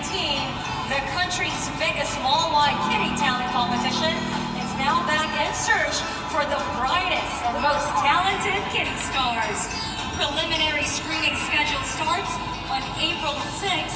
the country's biggest mall-wide kiddie talent competition, is now back in search for the brightest and most talented kiddie stars. Preliminary screening schedule starts on April 6th.